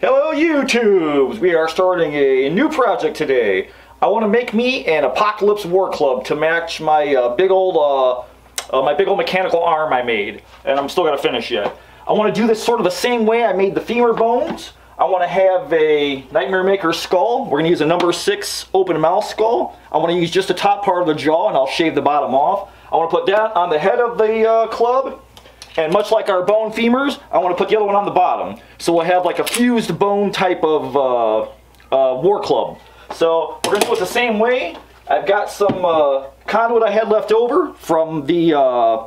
Hello YouTubes! We are starting a new project today. I want to make me an Apocalypse War Club to match my uh, big old uh, uh, my big old mechanical arm I made, and I'm still gonna finish yet. I want to do this sort of the same way I made the femur bones. I want to have a Nightmare Maker skull. We're gonna use a number six open mouth skull. I want to use just the top part of the jaw, and I'll shave the bottom off. I want to put that on the head of the uh, club, and much like our bone femurs, I want to put the other one on the bottom. So we'll have like a fused bone type of uh, uh, war club. So we're going to do it the same way. I've got some uh, conduit I had left over from the uh,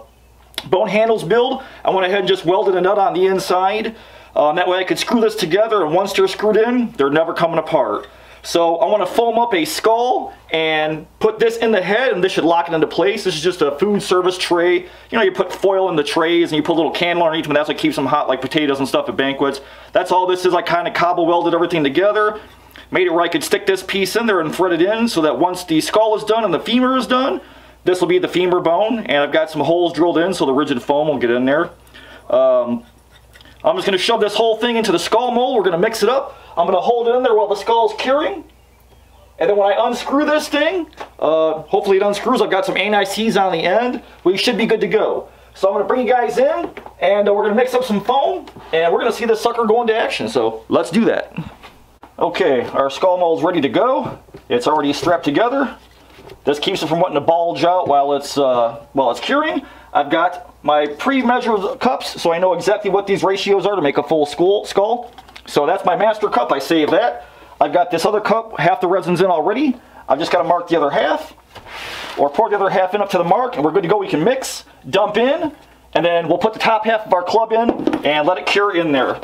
bone handles build. I went ahead and just welded a nut on the inside. Um, that way I could screw this together and once they're screwed in, they're never coming apart. So I want to foam up a skull and put this in the head and this should lock it into place. This is just a food service tray. You know, you put foil in the trays and you put a little candle underneath them and that's what keeps them hot like potatoes and stuff at banquets. That's all this is. I kind of cobble welded everything together. Made it where I could stick this piece in there and thread it in so that once the skull is done and the femur is done, this will be the femur bone. And I've got some holes drilled in so the rigid foam will get in there. Um, I'm just going to shove this whole thing into the skull mold. We're going to mix it up. I'm going to hold it in there while the skull is curing. And then when I unscrew this thing, uh, hopefully it unscrews. I've got some anti-seize on the end. We should be good to go. So I'm going to bring you guys in, and uh, we're going to mix up some foam, and we're going to see this sucker go into action. So let's do that. Okay, our skull mold's ready to go. It's already strapped together. This keeps it from wanting to bulge out while it's uh, while it's curing. I've got my pre-measured cups, so I know exactly what these ratios are to make a full skull. So that's my master cup. I save that. I've got this other cup, half the resin's in already. I've just got to mark the other half, or pour the other half in up to the mark, and we're good to go. We can mix, dump in, and then we'll put the top half of our club in and let it cure in there.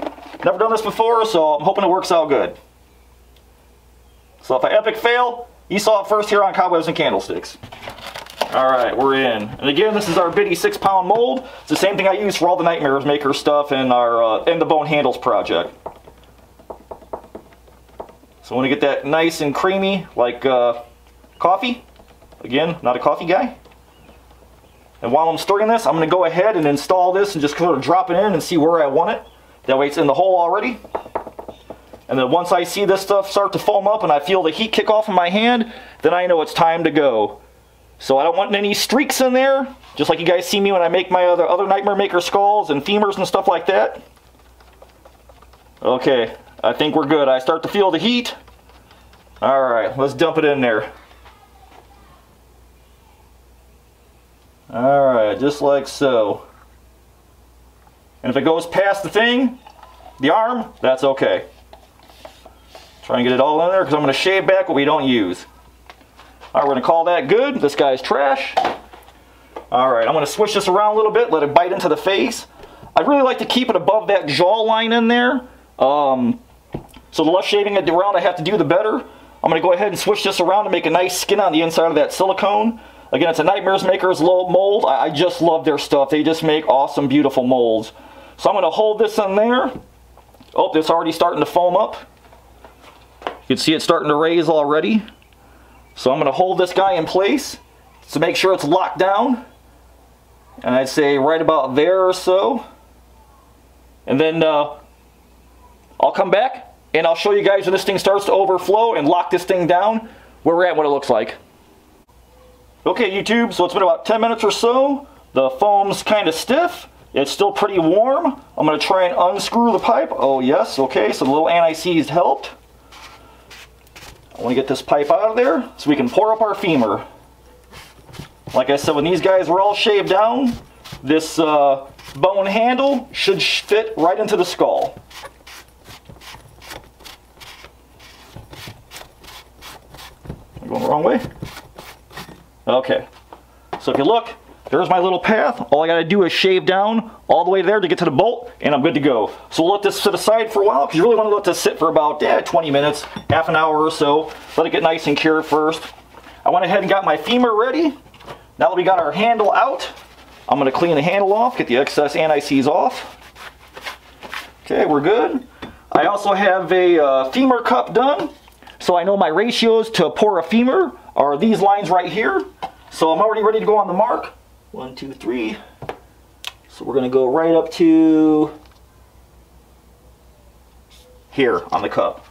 Never done this before, so I'm hoping it works out good. So if I epic fail, you saw it first here on Cobwebs and Candlesticks. Alright, we're in. And again, this is our bitty six pound mold. It's the same thing I use for all the Nightmares Maker stuff and our uh, in the Bone Handles project. So I want to get that nice and creamy like uh, coffee. Again, not a coffee guy. And while I'm stirring this, I'm going to go ahead and install this and just sort of drop it in and see where I want it. That way it's in the hole already. And then once I see this stuff start to foam up and I feel the heat kick off in my hand, then I know it's time to go. So I don't want any streaks in there, just like you guys see me when I make my other, other Nightmare Maker skulls and femurs and stuff like that. Okay, I think we're good. I start to feel the heat. Alright, let's dump it in there. Alright, just like so. And if it goes past the thing, the arm, that's okay. Try and get it all in there because I'm going to shave back what we don't use. Alright, we're going to call that good. This guy's trash. Alright, I'm going to switch this around a little bit, let it bite into the face. I'd really like to keep it above that jaw line in there. Um, so the less shaving around I have to do, the better. I'm going to go ahead and switch this around to make a nice skin on the inside of that silicone. Again, it's a Nightmares Makers mold. I, I just love their stuff. They just make awesome, beautiful molds. So I'm going to hold this in there. Oh, it's already starting to foam up. You can see it's starting to raise already. So I'm going to hold this guy in place to make sure it's locked down. And I'd say right about there or so. And then uh, I'll come back and I'll show you guys when this thing starts to overflow and lock this thing down where we're at what it looks like. Okay YouTube, so it's been about 10 minutes or so. The foam's kind of stiff. It's still pretty warm. I'm to try and unscrew the pipe. Oh yes, okay, so the little anti-seize helped. I want to get this pipe out of there so we can pour up our femur. Like I said, when these guys were all shaved down, this uh, bone handle should fit right into the skull. Going the wrong way? Okay. So if you look, there's my little path. All I got to do is shave down all the way there to get to the bolt, and I'm good to go. So we'll let this sit aside for a while, because you really want to let this sit for about eh, 20 minutes, half an hour or so. Let it get nice and cured first. I went ahead and got my femur ready. Now that we got our handle out, I'm to clean the handle off, get the excess anti-seize off. Okay, we're good. I also have a uh, femur cup done, so I know my ratios to pour a femur are these lines right here. So I'm already ready to go on the mark. One, two, three. So we're going to go right up to here on the cup.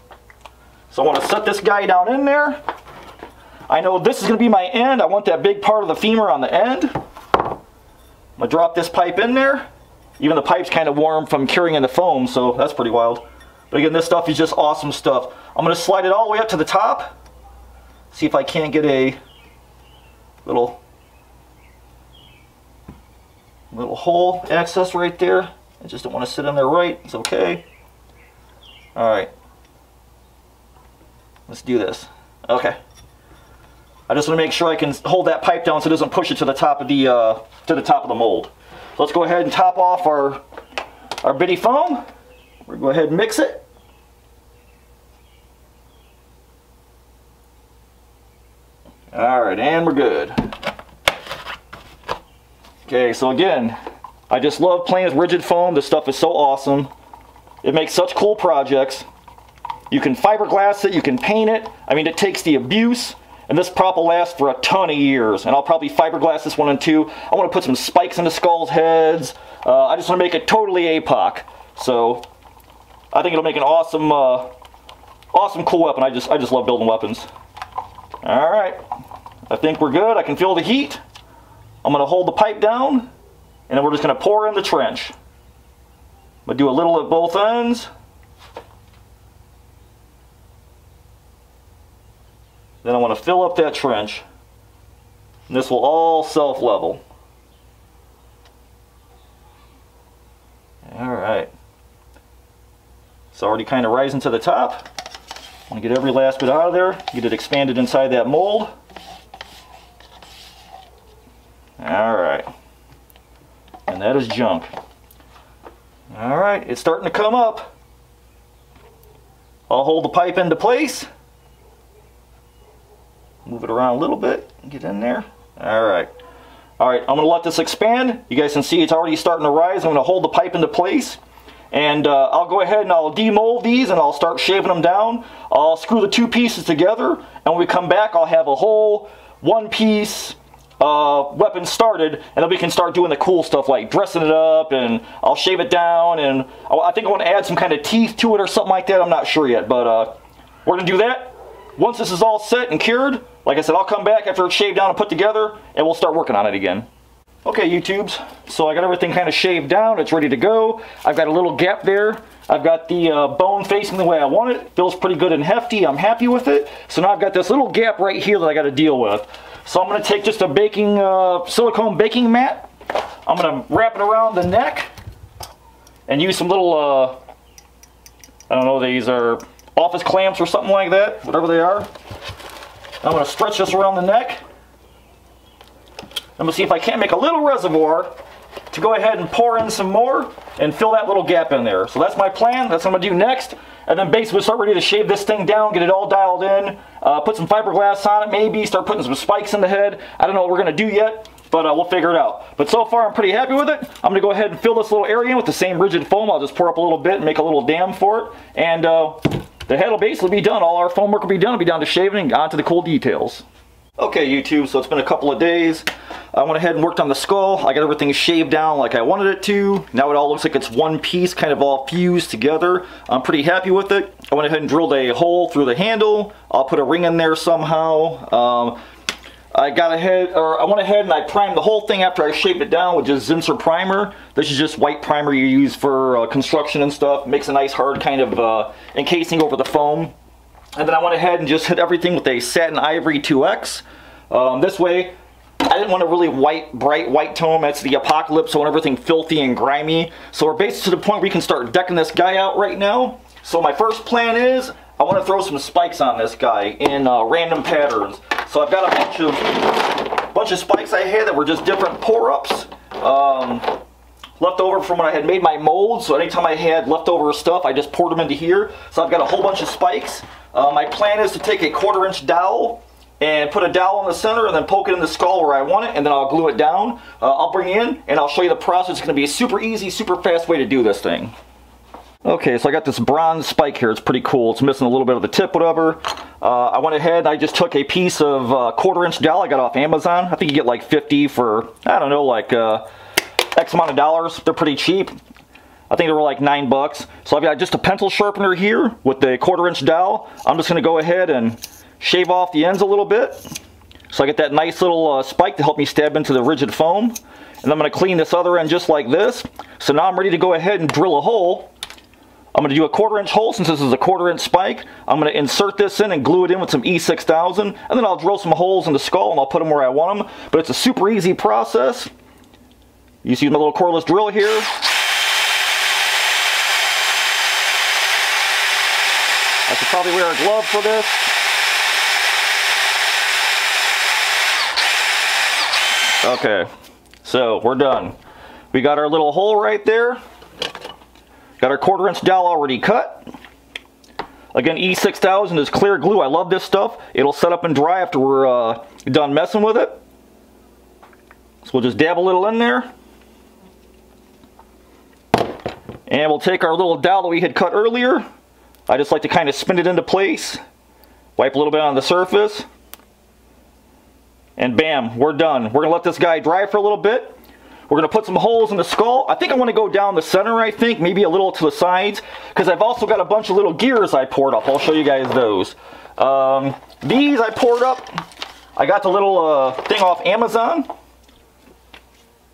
So I want to set this guy down in there. I know this is going to be my end. I want that big part of the femur on the end. I'm to drop this pipe in there. Even the pipe's kind of warm from curing in the foam, so that's pretty wild. But again, this stuff is just awesome stuff. I'm going to slide it all the way up to the top. See if I can't get a little little hole access right there. I just don't want to sit in there right. It's okay. Alright. Let's do this. Okay. I just want to make sure I can hold that pipe down so it doesn't push it to the top of the uh, to the top of the mold. Let's go ahead and top off our our bitty foam. We're going to go ahead and mix it. Alright, and we're good. Okay, so again, I just love playing with rigid foam. This stuff is so awesome. It makes such cool projects. You can fiberglass it, you can paint it. I mean, it takes the abuse, and this prop will last for a ton of years. And I'll probably fiberglass this one in two. I want to put some spikes into skulls' heads. Uh, I just want to make it totally APOC. So, I think it'll make an awesome, uh, awesome cool weapon. I just, I just love building weapons. All right, I think we're good. I can feel the heat. I'm going to hold the pipe down, and then we're just going to pour in the trench. I'm going to do a little at both ends. Then I want to fill up that trench. And this will all self-level. Alright. It's already kind of rising to the top. I want to get every last bit out of there, get it expanded inside that mold. Alright. And that is junk. Alright, it's starting to come up. I'll hold the pipe into place. Move it around a little bit. Get in there. Alright. Alright, I'm going to let this expand. You guys can see it's already starting to rise. I'm to hold the pipe into place. And uh, I'll go ahead and I'll demold these and I'll start shaving them down. I'll screw the two pieces together. And when we come back, I'll have a whole one piece uh, weapon started, and then we can start doing the cool stuff like dressing it up, and I'll shave it down, and I think I want to add some kind of teeth to it or something like that. I'm not sure yet, but uh, we're going to do that. Once this is all set and cured, like I said, I'll come back after it's shaved down and put together, and we'll start working on it again. Okay, YouTubes, so I got everything kind of shaved down. It's ready to go. I've got a little gap there. I've got the uh, bone facing the way I want it. Feels pretty good and hefty. I'm happy with it. So now I've got this little gap right here that I got to deal with. So I'm going to take just a baking, uh, silicone baking mat. I'm going to wrap it around the neck and use some little, uh, I don't know, these are office clamps or something like that, whatever they are. I'm going to stretch this around the neck. I'm going to see if I can't make a little reservoir to go ahead and pour in some more and fill that little gap in there. So that's my plan. That's what I'm going to do next. And then basically start ready to shave this thing down, get it all dialed in, uh, put some fiberglass on it maybe, start putting some spikes in the head. I don't know what we're to do yet, but uh, we'll figure it out. But so far I'm pretty happy with it. I'm to go ahead and fill this little area in with the same rigid foam. I'll just pour up a little bit and make a little dam for it. And uh, the head will basically be done. All our foam work will be done. It'll be down to shaving and on to the cool details. Okay, YouTube, so it's been a couple of days. I went ahead and worked on the skull. I got everything shaved down like I wanted it to. Now it all looks like it's one piece, kind of all fused together. I'm pretty happy with it. I went ahead and drilled a hole through the handle. I'll put a ring in there somehow. Um, I got ahead, or I went ahead and I primed the whole thing after I shaved it down with just Zinsser primer. This is just white primer you use for uh, construction and stuff. Makes a nice hard kind of uh, encasing over the foam. And then I went ahead and just hit everything with a satin ivory 2X. Um, this way, I didn't want a really white, bright white tone. That's the apocalypse, I want everything filthy and grimy. So we're basically to the point we can start decking this guy out right now. So my first plan is, I want to throw some spikes on this guy in uh, random patterns. So I've got a bunch of bunch of spikes I had that were just different pour-ups. Um, left over from when I had made my mold. So anytime I had leftover stuff, I just poured them into here. So I've got a whole bunch of spikes. Uh, my plan is to take a quarter inch dowel and put a dowel in the center and then poke it in the skull where I want it and then I'll glue it down. Uh, I'll bring in and I'll show you the process. It's going to be a super easy, super fast way to do this thing. Okay, so I got this bronze spike here. It's pretty cool. It's missing a little bit of the tip, whatever. Uh, I went ahead and I just took a piece of uh, quarter inch dowel I got off Amazon. I think you get like 50 for, I don't know, like uh, X amount of dollars. They're pretty cheap. I think they were like nine bucks. So I've got just a pencil sharpener here with the quarter inch dowel. I'm just gonna go ahead and shave off the ends a little bit. So I get that nice little uh, spike to help me stab into the rigid foam. And I'm gonna clean this other end just like this. So now I'm ready to go ahead and drill a hole. I'm gonna do a quarter inch hole since this is a quarter inch spike. I'm gonna insert this in and glue it in with some E6000. And then I'll drill some holes in the skull and I'll put them where I want them. But it's a super easy process. You see my little cordless drill here. I should probably wear a glove for this. Okay, so we're done. We got our little hole right there. Got our quarter inch dowel already cut. Again, E6000 is clear glue. I love this stuff. It'll set up and dry after we're uh, done messing with it. So we'll just dab a little in there. And we'll take our little dowel that we had cut earlier. I just like to kind of spin it into place. Wipe a little bit on the surface. And bam, we're done. We're gonna let this guy dry for a little bit. We're gonna put some holes in the skull. I think I wanna go down the center, I think, maybe a little to the sides, because I've also got a bunch of little gears I poured up. I'll show you guys those. Um, these I poured up. I got the little uh, thing off Amazon.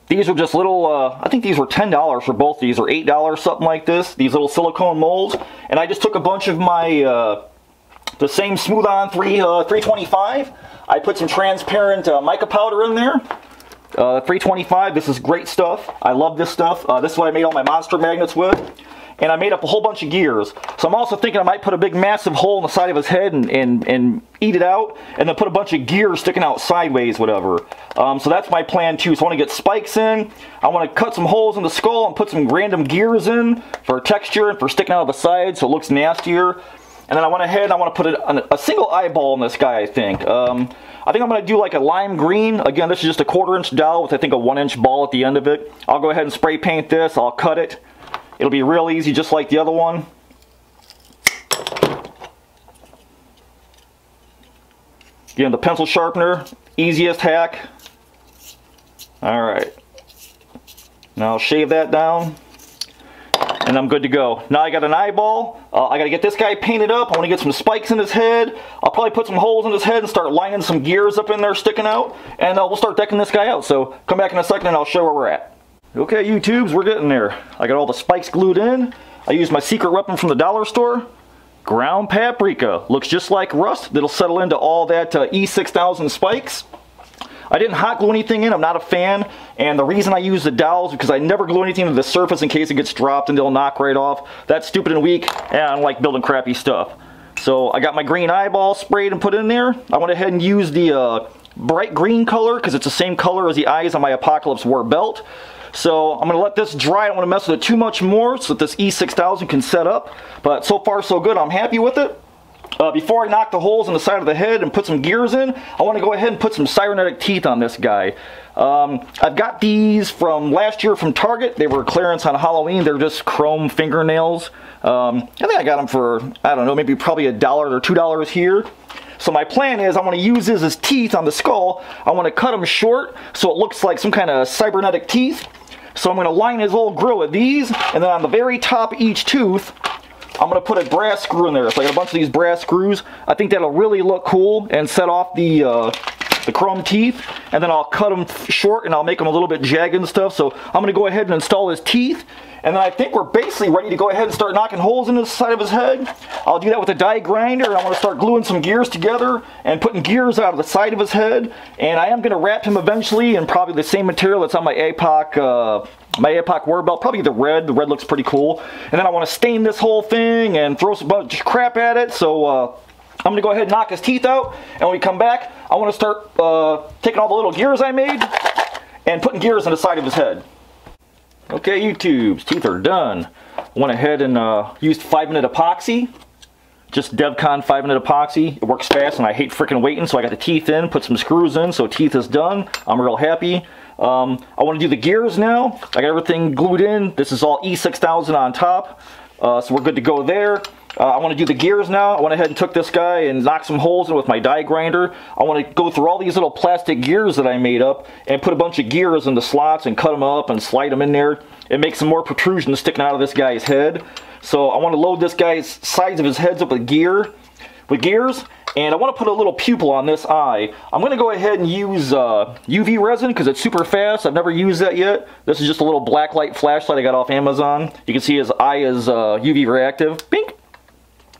These are just little, uh, I think these were $10 for both these, or $8, something like this. These little silicone molds. And I just took a bunch of my, uh, the same Smooth On 3, uh, 325. I put some transparent uh, mica powder in there. Uh, 325, this is great stuff. I love this stuff. Uh, this is what I made all my monster magnets with. And I made up a whole bunch of gears. So I'm also thinking I might put a big massive hole in the side of his head and, and, and eat it out. And then put a bunch of gears sticking out sideways, whatever. Um, so that's my plan too. So I want to get spikes in. I want to cut some holes in the skull and put some random gears in for texture and for sticking out of the side so it looks nastier. And then I went ahead and I want to put a, a single eyeball in this guy, I think. Um, I think I'm going to do like a lime green. Again, this is just a quarter inch dowel with I think a one inch ball at the end of it. I'll go ahead and spray paint this. I'll cut it. It'll be real easy just like the other one. Again, the pencil sharpener, easiest hack. Alright. Now I'll shave that down and I'm good to go. Now I got an eyeball. Uh, I got to get this guy painted up. I want to get some spikes in his head. I'll probably put some holes in his head and start lining some gears up in there sticking out. And uh, we'll start decking this guy out. So come back in a second and I'll show where we're at. Okay, YouTubes, we're getting there. I got all the spikes glued in. I used my secret weapon from the dollar store. Ground paprika. Looks just like rust. That'll settle into all that uh, E6000 spikes. I didn't hot glue anything in. I'm not a fan. And the reason I use the dowels because I never glue anything to the surface in case it gets dropped and they'll knock right off. That's stupid and weak. And I don't like building crappy stuff. So I got my green eyeball sprayed and put in there. I went ahead and used the uh, bright green color because it's the same color as the eyes on my Apocalypse War belt. So I'm to let this dry. I don't want to mess with it too much more so that this E6000 can set up. But so far so good. I'm happy with it. Uh, before I knock the holes in the side of the head and put some gears in, I want to go ahead and put some cybernetic teeth on this guy. Um, I've got these from last year from Target. They were clearance on Halloween. They're just chrome fingernails. Um, I think I got them for, I don't know, maybe probably a dollar or two dollars here. So my plan is I want to use this as teeth on the skull. I want to cut them short so it looks like some kind of cybernetic teeth. So I'm going to line his little grill with these, and then on the very top of each tooth, I'm going to put a brass screw in there. So I got a bunch of these brass screws. I think that'll really look cool and set off the, uh, the chrome teeth. And then I'll cut them short and I'll make them a little bit jagged and stuff. So I'm going to go ahead and install his teeth. And then I think we're basically ready to go ahead and start knocking holes in the side of his head. I'll do that with a die grinder. and I want to start gluing some gears together and putting gears out of the side of his head. And I am going to wrap him eventually in probably the same material that's on my APOC, uh, my APOC war belt. Probably the red. The red looks pretty cool. And then I want to stain this whole thing and throw some bunch of crap at it. So uh, I'm going to go ahead and knock his teeth out. And when we come back, I want to start uh, taking all the little gears I made and putting gears on the side of his head. Okay, YouTubes, teeth are done. Went ahead and uh, used 5 minute epoxy. Just DevCon 5 minute epoxy. It works fast and I hate freaking waiting, so I got the teeth in, put some screws in, so teeth is done. I'm real happy. Um, I want to do the gears now. I got everything glued in. This is all E6000 on top. Uh, so we're good to go there. Uh, I want to do the gears now. I went ahead and took this guy and knocked some holes in with my die grinder. I want to go through all these little plastic gears that I made up and put a bunch of gears in the slots and cut them up and slide them in there and make some more protrusions sticking out of this guy's head. So I want to load this guy's sides of his heads up with gear, with gears, and I want to put a little pupil on this eye. I'm going to go ahead and use uh, UV resin because it's super fast. I've never used that yet. This is just a little black light flashlight I got off Amazon. You can see his eye is uh, UV reactive. Bink!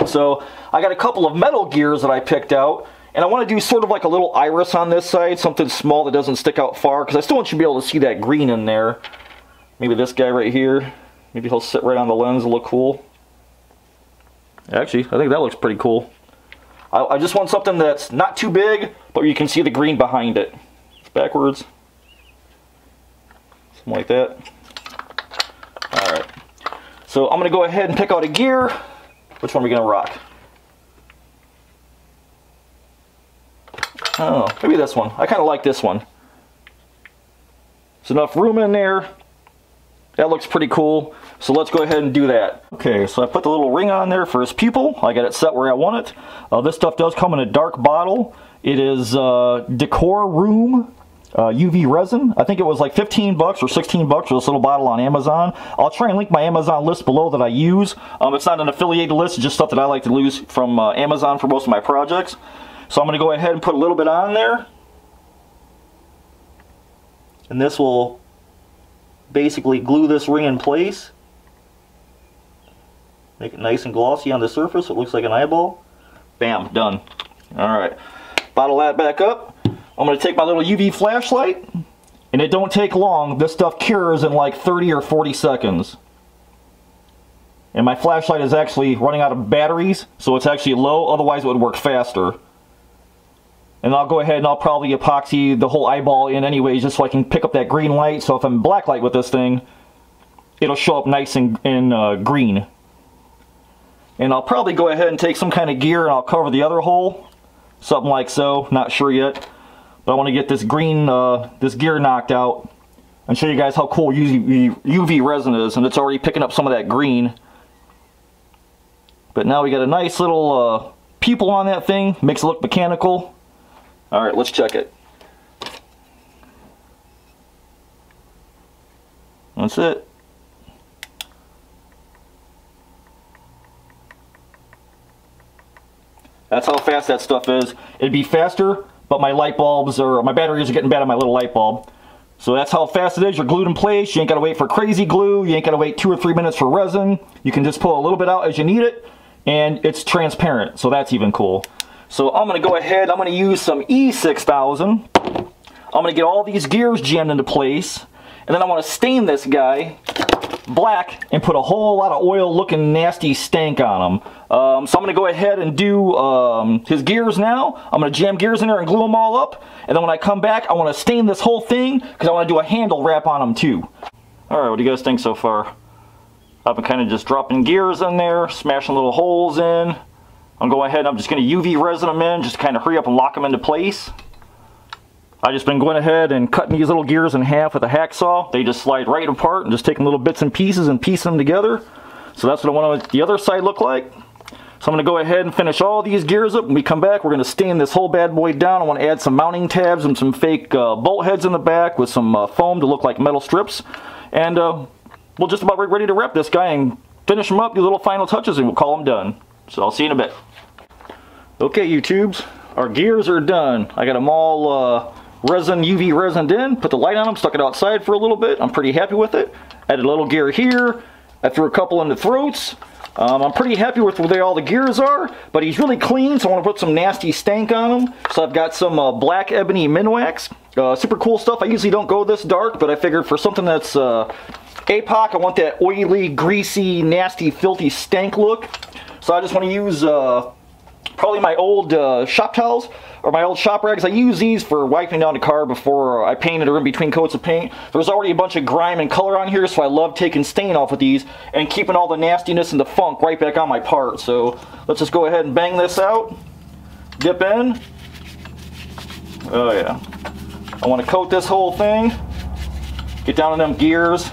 So I got a couple of metal gears that I picked out. And I want to do sort of like a little iris on this side, something small that doesn't stick out far, because I still want you to be able to see that green in there. Maybe this guy right here. Maybe he'll sit right on the lens and look cool. Actually, I think that looks pretty cool. I, I just want something that's not too big, but you can see the green behind it. It's backwards. Something like that. Alright. So I'm going to go ahead and pick out a gear. Which one are we going to rock? Oh, maybe this one. I kind of like this one. There's enough room in there. That looks pretty cool. So let's go ahead and do that. Okay, so I put the little ring on there for his pupil. I got it set where I want it. Uh, this stuff does come in a dark bottle. It is uh, DecorRom uh, UV resin. I think it was like 15 bucks or 16 bucks for this little bottle on Amazon. I'll try and link my Amazon list below that I use. Um, it's not an affiliated list, it's just stuff that I like to use from uh, Amazon for most of my projects. So I'm going to go ahead and put a little bit on there. And this will basically glue this ring in place. Make it nice and glossy on the surface. It looks like an eyeball. Bam, done. Alright. Bottle that back up. I'm going to take my little UV flashlight, and it don't take long. This stuff cures in like 30 or 40 seconds. And my flashlight is actually running out of batteries, so it's actually low, otherwise it would work faster. And I'll go ahead and I'll probably epoxy the whole eyeball in anyways, just so I can pick up that green light. So if I'm blacklight with this thing, it'll show up nice and, and uh, green. And I'll probably go ahead and take some kind of gear and I'll cover the other hole. Something like so, not sure yet. But I want to get this green, uh, this gear knocked out and show you guys how cool UV, UV resin is. And it's already picking up some of that green. But now we got a nice little uh, on that thing. Makes it look mechanical. Alright, let's check it. That's it. That's how fast that stuff is. It'd be faster but my light bulbs or my batteries are getting bad on my little light bulb. So that's how fast it is. You're glued in place. You ain't got to wait for crazy glue. You ain't got to wait two or three minutes for resin. You can just pull a little bit out as you need it. And it's transparent. So that's even cool. So I'm going to go ahead. I'm going to use some E6000. I'm going to get all these gears jammed into place. And then I want to stain this guy black and put a whole lot of oil looking nasty stank on them. Um, so I'm going to go ahead and do um, his gears now. I'm going to jam gears in there and glue them all up. And then when I come back, I want to stain this whole thing because I want to do a handle wrap on them too. Alright, what do you guys think so far? I've been kind of just dropping gears in there, smashing little holes in. I'm going ahead and I'm just going to UV resin them in just kind of hurry up and lock them into place. I just been going ahead and cutting these little gears in half with a hacksaw. They just slide right apart and just taking little bits and pieces and piecing them together. So that's what I want the other side look like. So I'm going to go ahead and finish all these gears up. When we come back, we're going to stain this whole bad boy down. I want to add some mounting tabs and some fake uh, bolt heads in the back with some uh, foam to look like metal strips. And uh, we'll just about ready to wrap this guy and finish him up, do little final touches, and we'll call him done. So I'll see you in a bit. Okay, YouTubes, our gears are done. I got them all uh, resin, UV resin in, put the light on them, stuck it outside for a little bit. I'm pretty happy with it. Added a little gear here. I threw a couple in the throats. Um, I'm pretty happy with where all the gears are, but he's really clean, so I want to put some nasty stank on him. So I've got some uh, black ebony Minwax. Uh, super cool stuff. I usually don't go this dark, but I figured for something that's uh, APOC, I want that oily, greasy, nasty, filthy stank look. So I just want to use uh, probably my old uh, shop towels or my old shop rags. I use these for wiping down the car before I paint it or in between coats of paint. There's already a bunch of grime and color on here, so I love taking stain off with these and keeping all the nastiness and the funk right back on my part. So let's just go ahead and bang this out. Dip in. Oh yeah. I want to coat this whole thing. Get down on them gears.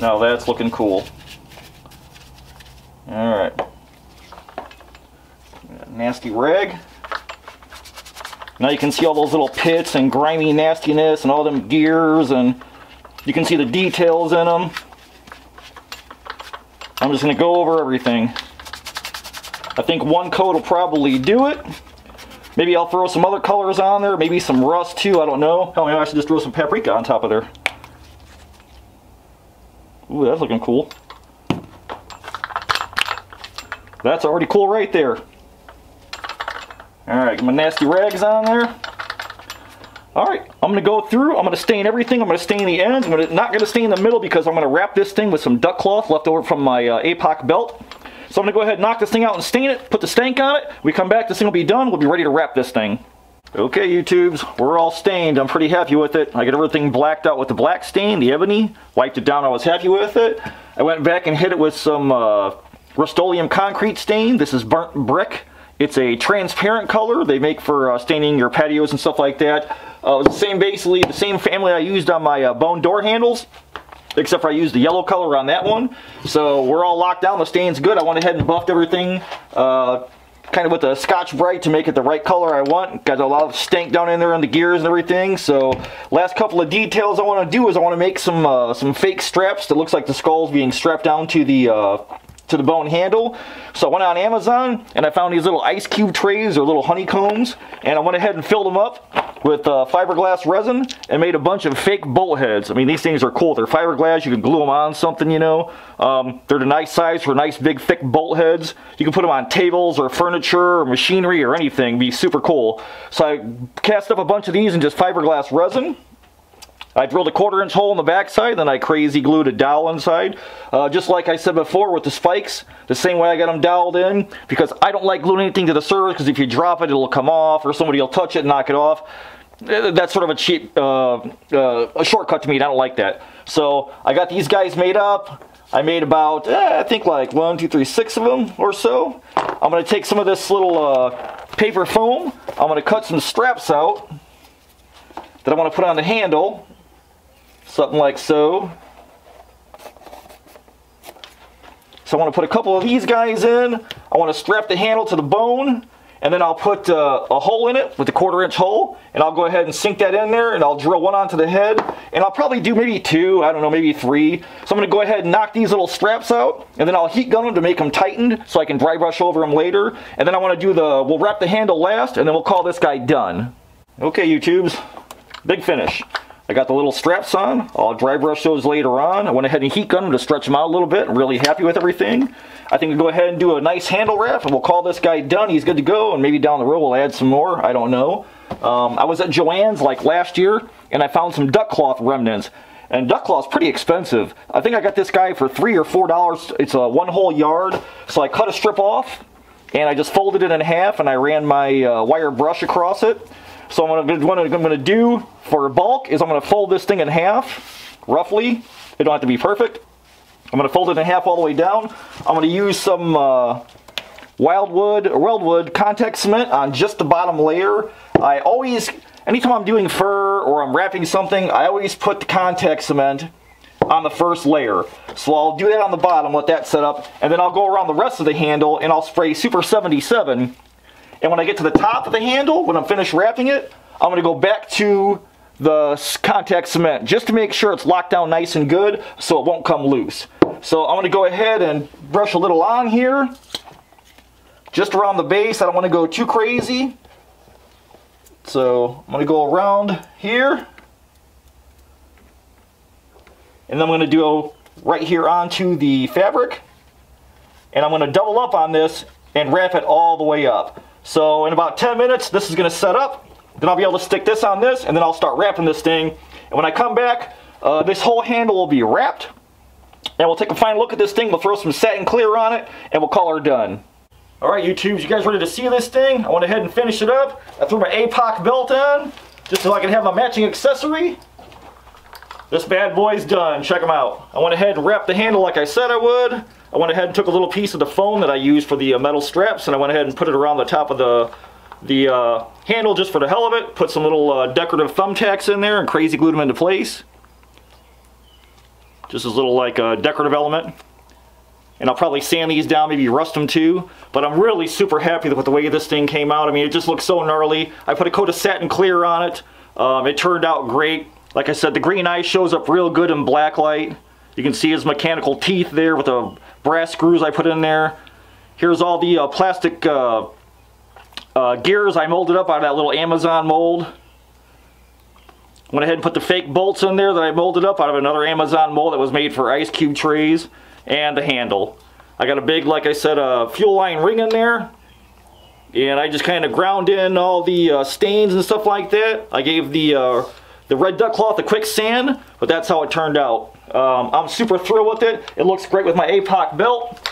Now that's looking cool. Alright. Nasty rag. Now you can see all those little pits and grimy nastiness and all them gears and you can see the details in them. I'm just going to go over everything. I think one coat will probably do it. Maybe I'll throw some other colors on there, maybe some rust too, I don't know. Hell, maybe I should just throw some paprika on top of there. Ooh, that's looking cool. That's already cool right there. Alright, get my nasty rags on there. Alright, I'm going to go through, I'm to stain everything, I'm to stain the ends, I'm gonna, not to stain the middle because I'm to wrap this thing with some duck cloth left over from my uh, APOC belt. So I'm to go ahead and knock this thing out and stain it, put the stank on it. We come back, this thing will be done, we'll be ready to wrap this thing. Okay, YouTubes, we're all stained. I'm pretty happy with it. I got everything blacked out with the black stain, the ebony. Wiped it down, I was happy with it. I went back and hit it with some uh, Rust-Oleum concrete stain. This is burnt brick. It's a transparent color they make for uh, staining your patios and stuff like that. Uh, the same, basically, the same family I used on my uh, bone door handles except for I used the yellow color on that one. So we're all locked down, the stain's good. I went ahead and buffed everything uh, kind of with a Scotch-Brite to make it the right color I want. Got a lot of stank down in there on the gears and everything. So last couple of details I want to do is I want to make some uh, some fake straps that looks like the skull's being strapped down to the uh, to the bone handle. So I went on Amazon and I found these little ice cube trays or little honeycombs and I went ahead and filled them up with uh, fiberglass resin and made a bunch of fake bolt heads. I mean these things are cool. They're fiberglass. You can glue them on something you know. Um, they're the nice size for nice big thick bolt heads. You can put them on tables or furniture or machinery or anything. Be super cool. So I cast up a bunch of these in just fiberglass resin. I drilled a quarter inch hole in the backside, then I crazy glued a dowel inside. Uh, just like I said before with the spikes, the same way I got them doweled in, because I don't like gluing anything to the surface, because if you drop it, it'll come off, or somebody will touch it and knock it off. That's sort of a cheap, uh, uh, a shortcut to me, I don't like that. So I got these guys made up. I made about, eh, I think like one, two, three, six of them or so. I'm going to take some of this little uh, paper foam. I'm to cut some straps out that I want to put on the handle something like so. So I want to put a couple of these guys in. I want to strap the handle to the bone and then I'll put uh, a hole in it with a quarter inch hole and I'll go ahead and sink that in there and I'll drill one onto the head and I'll probably do maybe two, I don't know, maybe three. So I'm going to go ahead and knock these little straps out and then I'll heat gun them to make them tightened so I can dry brush over them later. And then I want to do the, we'll wrap the handle last and then we'll call this guy done. Okay, YouTubes, big finish. I got the little straps on. I'll dry brush those later on. I went ahead and heat gun them to stretch them out a little bit. I'm really happy with everything. I think we'll go ahead and do a nice handle wrap and we'll call this guy done. He's good to go and maybe down the road we'll add some more. I don't know. Um, I was at Joann's like last year and I found some duck cloth remnants. And duck cloth's pretty expensive. I think I got this guy for three or four dollars. It's a one whole yard. So I cut a strip off and I just folded it in half and I ran my uh, wire brush across it. So what I'm gonna do for bulk is I'm gonna fold this thing in half, roughly. It don't have to be perfect. I'm gonna fold it in half all the way down. I'm gonna use some uh, Wildwood or Weldwood contact cement on just the bottom layer. I always, anytime I'm doing fur or I'm wrapping something, I always put the contact cement on the first layer. So I'll do that on the bottom, let that set up, and then I'll go around the rest of the handle and I'll spray Super 77 and when I get to the top of the handle, when I'm finished wrapping it, I'm going to go back to the contact cement just to make sure it's locked down nice and good so it won't come loose. So I'm going to go ahead and brush a little on here. Just around the base. I don't want to go too crazy. So I'm going to go around here. And then I'm going to do right here onto the fabric. And I'm going to double up on this and wrap it all the way up. So in about 10 minutes, this is going to set up. Then I'll be able to stick this on this, and then I'll start wrapping this thing. And when I come back, uh, this whole handle will be wrapped. And we'll take a final look at this thing. We'll throw some satin clear on it, and we'll call her done. Alright, YouTubes, you guys ready to see this thing? I went ahead and finished it up. I threw my APOC belt on, just so I can have my matching accessory. This bad boy's done. Check them out. I went ahead and wrapped the handle like I said I would. I went ahead and took a little piece of the foam that I used for the uh, metal straps and I went ahead and put it around the top of the the uh, handle just for the hell of it. Put some little uh, decorative thumbtacks in there and crazy glued them into place. Just as little like a decorative element. and I'll probably sand these down, maybe rust them too. But I'm really super happy with the way this thing came out. I mean, it just looks so gnarly. I put a coat of satin clear on it. Um, it turned out great. Like I said, the green eye shows up real good in black light. You can see his mechanical teeth there with the brass screws I put in there. Here's all the uh, plastic uh, uh, gears I molded up out of that little Amazon mold. Went ahead and put the fake bolts in there that I molded up out of another Amazon mold that was made for ice cube trays and the handle. I got a big, like I said, uh, fuel line ring in there. And I just kind of ground in all the uh, stains and stuff like that. I gave the uh, the red duck cloth a quick sand, but that's how it turned out. Um, I'm super thrilled with it. It looks great with my APOC belt.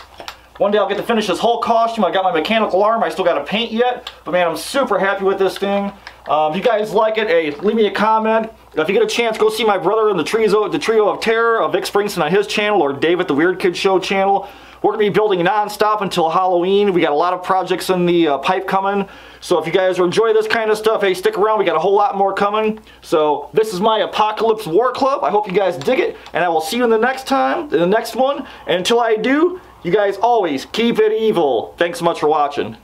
One day I'll get to finish this whole costume. I got my mechanical arm. I still got to paint yet. But man, I'm super happy with this thing. Um, if you guys like it, hey, leave me a comment. If you get a chance, go see my brother in the trio, the trio of Terror of Vic Springsteen on his channel or David the Weird Kid Show channel. We're going to be building non-stop until Halloween. We got a lot of projects in the uh, pipe coming. So if you guys enjoy this kind of stuff, hey, stick around. We got a whole lot more coming. So this is my Apocalypse War Club. I hope you guys dig it. And I will see you in the next time, in the next one. And until I do, you guys always keep it evil. Thanks so much for watching.